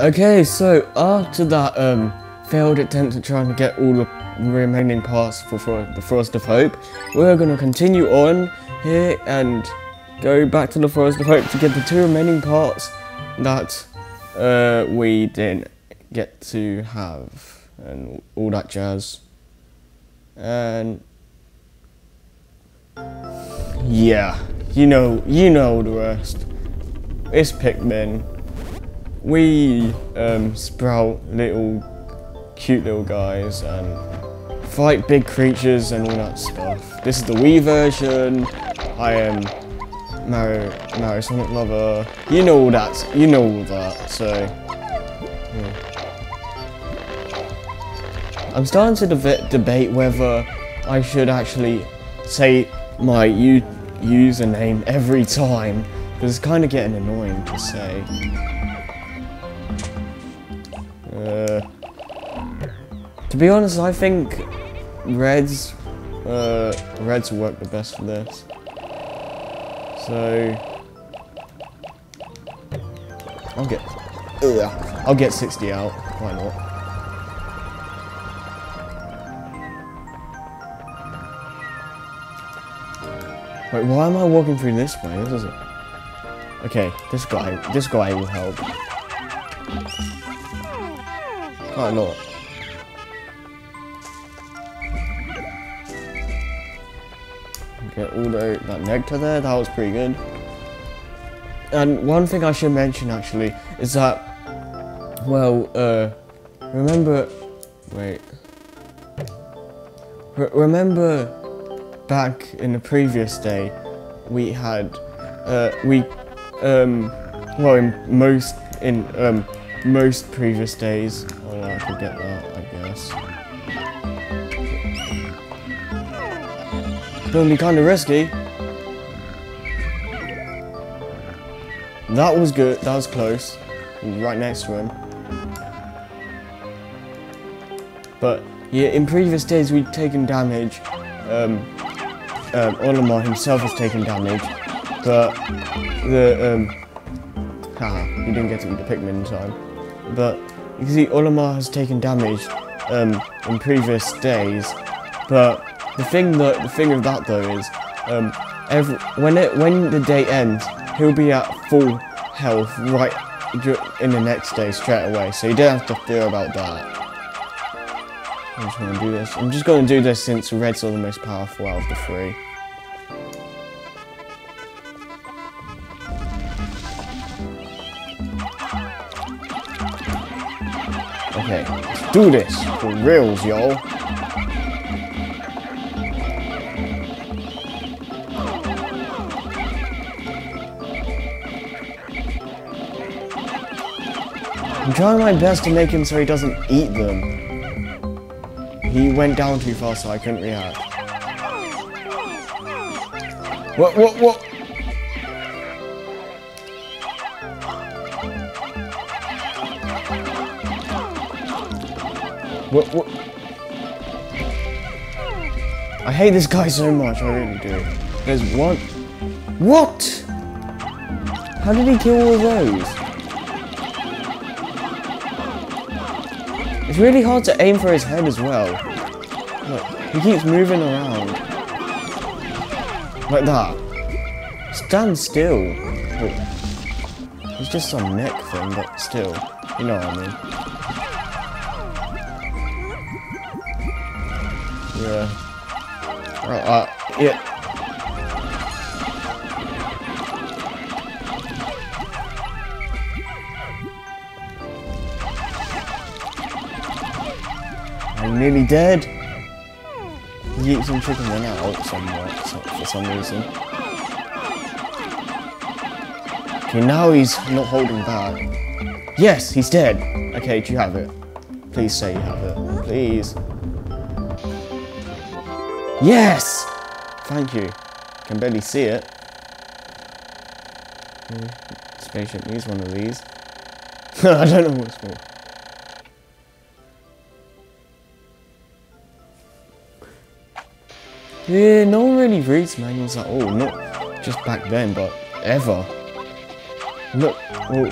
Okay, so after that um, failed attempt at trying to get all the remaining parts for, for the Forest of Hope, we're going to continue on here and go back to the Forest of Hope to get the two remaining parts that uh, we didn't get to have and all that jazz. And yeah, you know, you know the rest. It's Pikmin. We um, sprout little, cute little guys and fight big creatures and all that stuff. This is the Wii version. I am Mario, Mario Sonic lover. You know all that. You know all that. So. Yeah. I'm starting to deb debate whether I should actually say my username every time because it's kind of getting annoying to say. To be honest, I think Reds, uh, Reds work the best for this. So, I'll get, ugh, I'll get 60 out. Why not? Wait, why am I walking through this way? This is Okay, this guy, this guy will help. Quite a that nectar there, that was pretty good. And one thing I should mention actually is that, well, uh, remember, wait, Re remember back in the previous day, we had, uh, we, um, well, in most, in, um, most previous days, oh, I could get that, I guess. Gonna be kinda risky. That was good, that was close. Right next to him. But, yeah, in previous days we'd taken damage. Um, um, Olimar himself has taken damage, but the um, haha, he didn't get to eat the Pikmin in time. But you can see Olimar has taken damage um, in previous days, but the thing that the thing of that though is um, every when it when the day ends, he'll be at full health right in the next day straight away, so you don't have to fear about that. I'm just going to do this. I'm just going to do this since Reds are the most powerful out of the three. Okay, let's do this for reals, y'all. Trying my best to make him so he doesn't eat them. He went down too far, so I couldn't react. What, what, what? What, what? I hate this guy so much, I really do. There's one. What? How did he kill all those? Really hard to aim for his head as well. Look, he keeps moving around. Like that. Stand still. Look. It's just some neck thing, but still. You know what I mean. Yeah. Uh, yeah. I'm nearly dead. He eats some chicken went out somewhat for some reason. Okay, now he's not holding back. Yes, he's dead. Okay, do you have it? Please say you have it. Please. Yes! Thank you. Can barely see it. Hmm, spaceship needs one of these. I don't know what it's Yeah, no one really reads manuals at all. Not just back then, but ever. Look, well,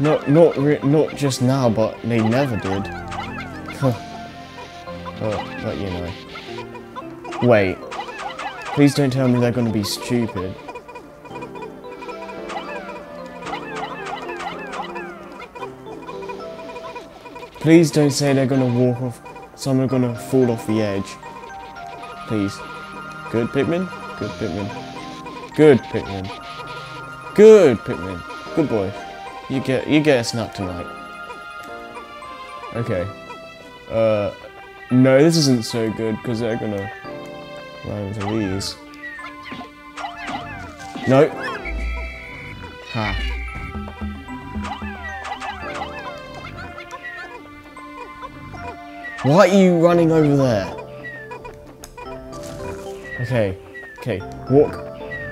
Not, not, not just now, but they never did. but, but, you know. Wait. Please don't tell me they're gonna be stupid. Please don't say they're gonna walk off, some are gonna fall off the edge. Please. Good, Pikmin? Good, Pikmin. Good, Pikmin. Good, Pikmin. Good boy. You get, you get a snack tonight. Okay. Uh, no, this isn't so good, because they're gonna run into these. No. Ha. Why are you running over there? Okay, okay, walk.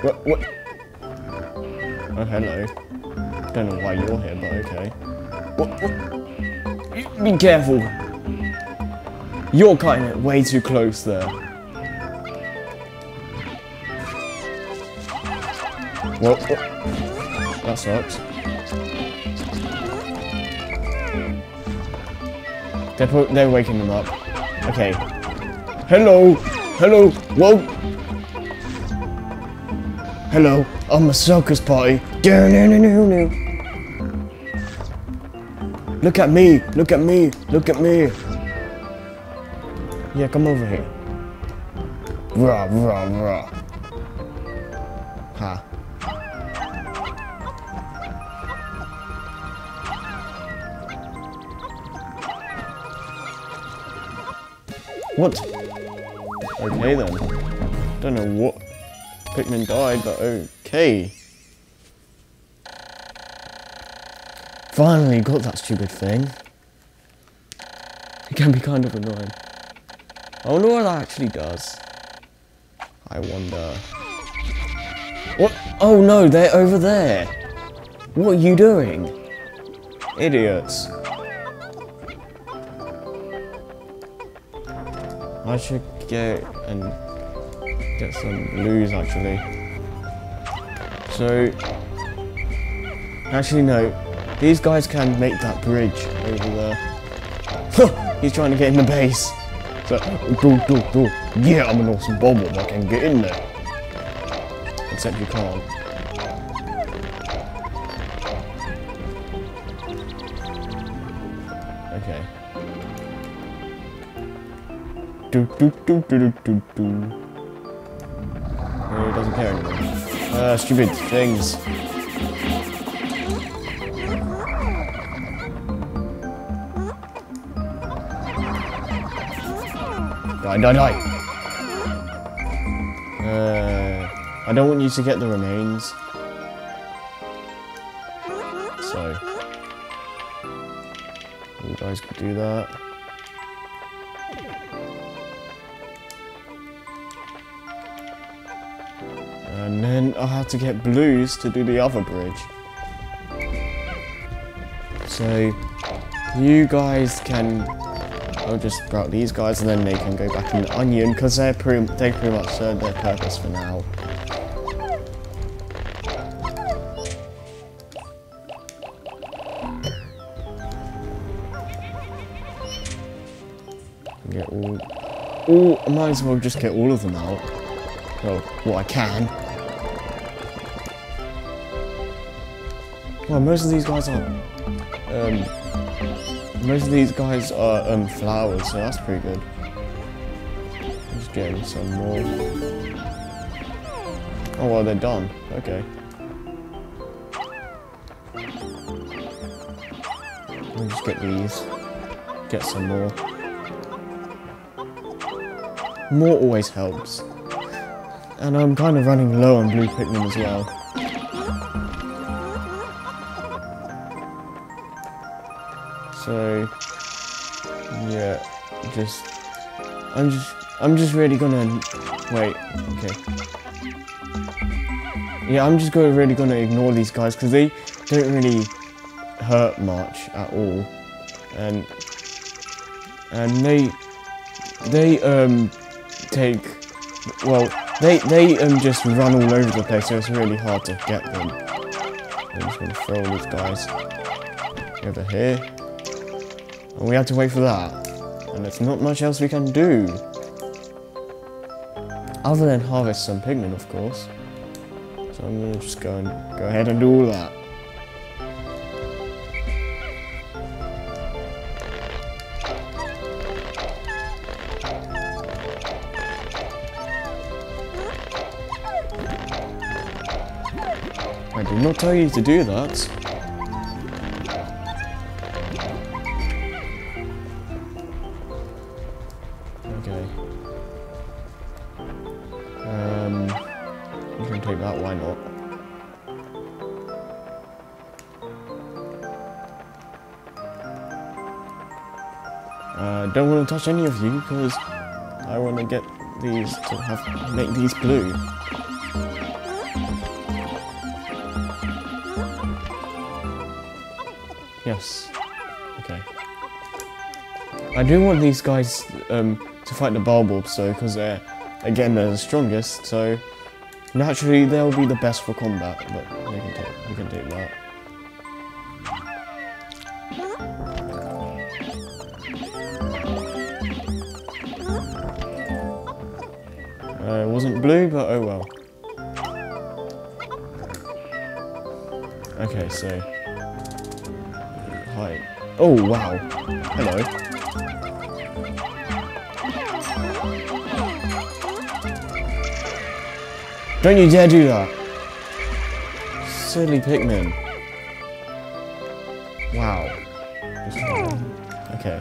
What? What? Oh, hello. Don't know why you're here, but okay. What? what? Be careful. You're cutting it way too close there. Well, oh, that sucks. They're, they're waking them up. Okay. Hello! Hello! Whoa! Hello, I'm a circus party. Look at me! Look at me! Look at me! Yeah, come over here. Rah, rah, rah. Ha. What? Okay then. Don't know what Pikmin died, but okay. Finally got that stupid thing. It can be kind of annoying. I wonder what that actually does. I wonder. What? Oh no, they're over there. What are you doing? Idiots. I should get and get some blues actually. So, actually no, these guys can make that bridge over there. He's trying to get in the base. So, do, do, do. Yeah, I'm an awesome bomb I can get in there. Except you can't. Okay. Do do do do do do he doesn't care anymore. Ah, stupid things. Die, die, die! Uh, I don't want you to get the remains. So, you guys could do that. Then I'll have to get blues to do the other bridge. So, you guys can... I'll just sprout these guys and then they can go back in the onion because they're pretty, they pretty much served their purpose for now. Get all... Oh, I might as well just get all of them out. Well, what I can. Well, most of these guys are, um, most of these guys are um, flowers, so that's pretty good. Just getting some more. Oh well, they're done. Okay. I'll just get these. Get some more. More always helps. And I'm kind of running low on blue Pikmin as well. So, yeah, just, I'm just, I'm just really gonna, wait, okay. Yeah, I'm just gonna really gonna ignore these guys because they don't really hurt much at all. And, and they, they, um, take, well, they, they, um, just run all over the place, so it's really hard to get them. I'm just gonna throw all these guys. over here. And we have to wait for that. And there's not much else we can do. Other than harvest some Pikmin, of course. So I'm gonna just go and go ahead and do all that. I did not tell you to do that. Why not? Uh, don't want to touch any of you because I want to get these to have make these blue. Yes. Okay. I do want these guys um, to fight the Bulborbs though, because they're, again, they're the strongest, so naturally they'll be the best for combat, but we can take, we can take that. Uh, it wasn't blue, but oh well. Okay, so... Hi. Oh, wow. Hello. Don't you dare do that! Silly Pikmin. Wow. Okay.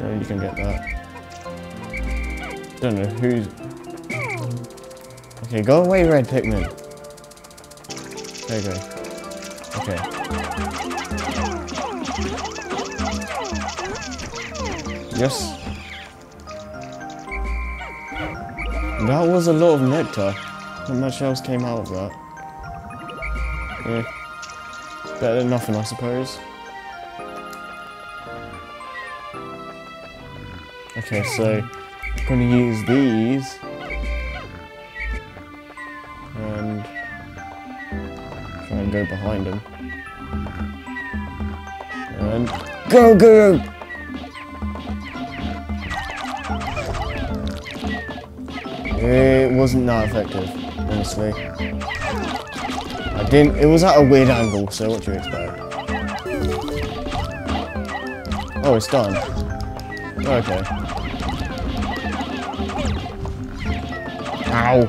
No, you can get that. Don't know who's... Okay, go away, Red Pikmin. There you go. Okay. Yes. That was a lot of nectar. Not much else came out of that. Yeah. Better than nothing, I suppose. Okay, so I'm gonna use these and try and go behind him. And go, go, go! It wasn't that effective, honestly. I didn't. It was at a weird angle, so what do you expect? Oh, it's done. Okay. Ow.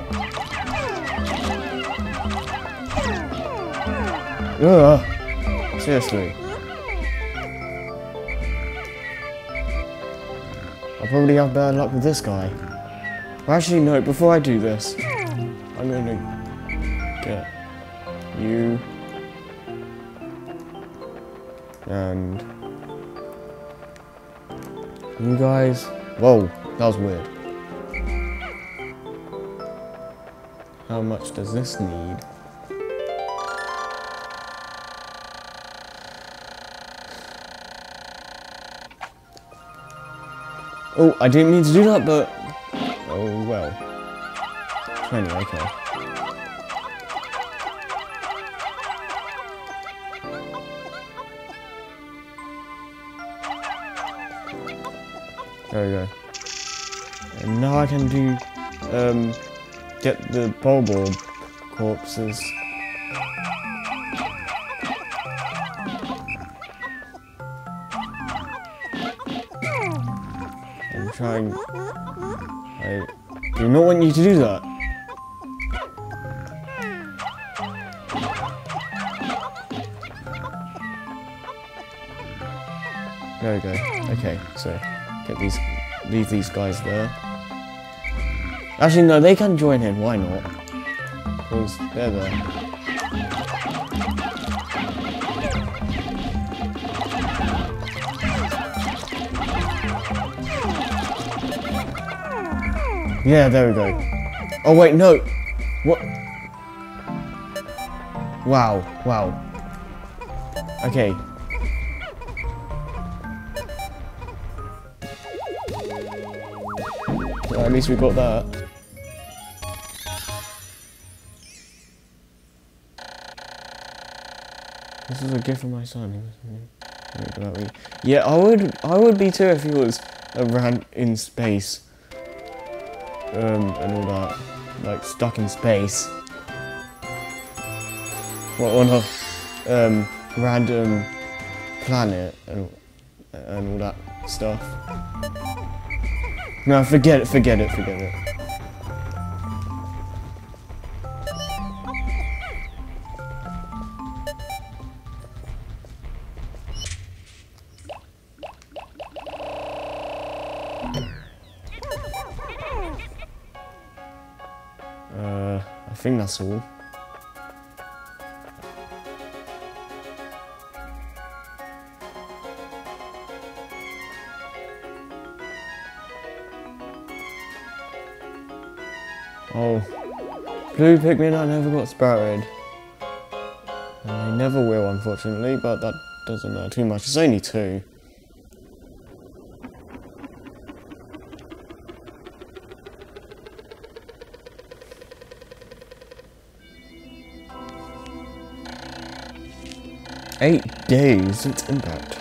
Ugh. Seriously. I'll probably have bad luck with this guy. Well, actually, no, before I do this, I'm to get you and you guys. Whoa, that was weird. How much does this need? Oh, I didn't mean to do that, but Oh, well. 20, okay. There we go. And now I can do, um, get the Bulborb corpses. I'm trying I do not want you to do that. There we go. Okay, so get these, leave these guys there. Actually, no, they can join in. Why not? Because they're there. Yeah, there we go. Oh wait, no. What? Wow, wow. Okay. Well, at least we got that. This is a gift from my son. Yeah, I would I would be too if he was around in space. Um, and all that. Like stuck in space. On a um, random planet and, and all that stuff. No, forget it, forget it, forget it. Think that's all. Oh, blue Pikmin I never got sprouted. And I never will, unfortunately, but that doesn't matter too much. It's only two. Eight days since impact.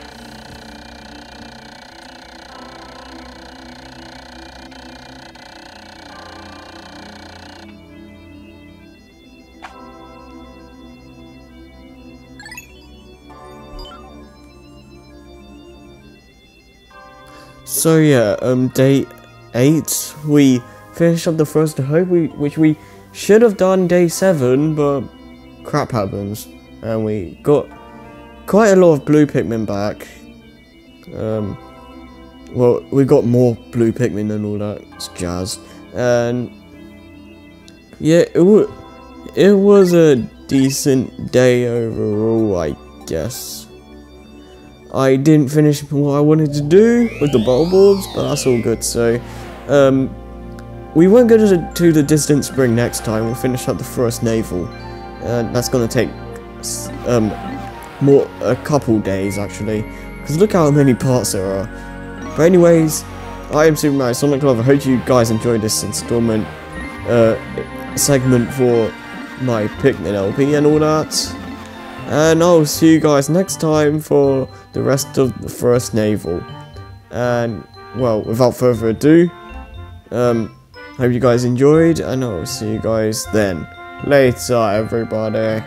So yeah, um, day eight, we finished up the first hope, we, which we should have done day seven, but crap happens, and we got quite a lot of blue Pikmin back. Um, well, we got more blue Pikmin and all that it's jazz, and yeah, it was it was a decent day overall, I guess. I didn't finish what I wanted to do with the bubbles, but that's all good. So, um, we won't go to the, to the distant spring next time. We'll finish up the Forest Navel, and that's gonna take um more a couple days actually, because look how many parts there are. But anyways, I am Super Mario Sonic Love. I hope you guys enjoyed this installment uh, segment for my Pikmin LP and all that. And I'll see you guys next time for the rest of the Forest Navel. And, well, without further ado, um, hope you guys enjoyed, and I'll see you guys then. Later, everybody.